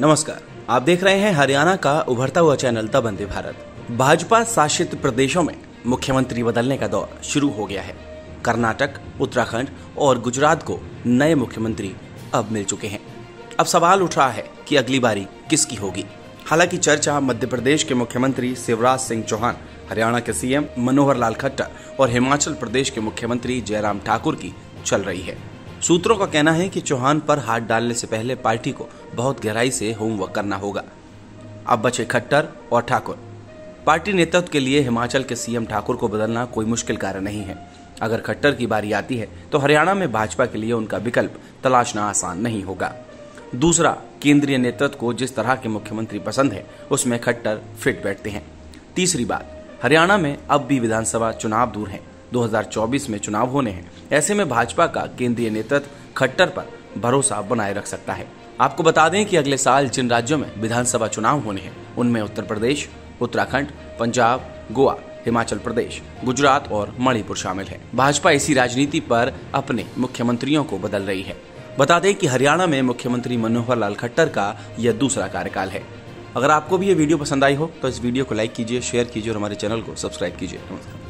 नमस्कार। आप देख रहे हैं हरियाणा का उभरता हुआ चैनल द वंदे भारत। भाजपा शासित प्रदेशों में मुख्यमंत्री बदलने का दौर शुरू हो गया है। कर्नाटक, उत्तराखंड और गुजरात को नए मुख्यमंत्री अब मिल चुके हैं। अब सवाल उठ रहा है कि अगली बारी किसकी होगी। हालाँकि चर्चा मध्य प्रदेश के मुख्यमंत्री शिवराज सिंह चौहान, हरियाणा के सीएम मनोहर लाल खट्टर और हिमाचल प्रदेश के मुख्यमंत्री जयराम ठाकुर की चल रही है। सूत्रों का कहना है कि चौहान पर हाथ डालने से पहले पार्टी को बहुत गहराई से होमवर्क करना होगा। अब बचे खट्टर और ठाकुर। पार्टी नेतृत्व के लिए हिमाचल के सीएम ठाकुर को बदलना कोई मुश्किल कार्य नहीं है। अगर खट्टर की बारी आती है तो हरियाणा में भाजपा के लिए उनका विकल्प तलाशना आसान नहीं होगा। दूसरा, केंद्रीय नेतृत्व को जिस तरह के मुख्यमंत्री पसंद है, उसमें खट्टर फिट बैठते हैं। तीसरी बात, हरियाणा में अब भी विधानसभा चुनाव दूर है। 2024 में चुनाव होने हैं। ऐसे में भाजपा का केंद्रीय नेतृत्व खट्टर पर भरोसा बनाए रख सकता है। आपको बता दें कि अगले साल जिन राज्यों में विधानसभा चुनाव होने हैं, उनमें उत्तर प्रदेश, उत्तराखंड, पंजाब, गोवा, हिमाचल प्रदेश, गुजरात और मणिपुर शामिल है। भाजपा इसी राजनीति पर अपने मुख्यमंत्रियों को बदल रही है। बता दें कि हरियाणा में मुख्यमंत्री मनोहर लाल खट्टर का यह दूसरा कार्यकाल है। अगर आपको भी ये वीडियो पसंद आई हो तो इस वीडियो को लाइक कीजिए, शेयर कीजिए और हमारे चैनल को सब्सक्राइब कीजिए। नमस्कार।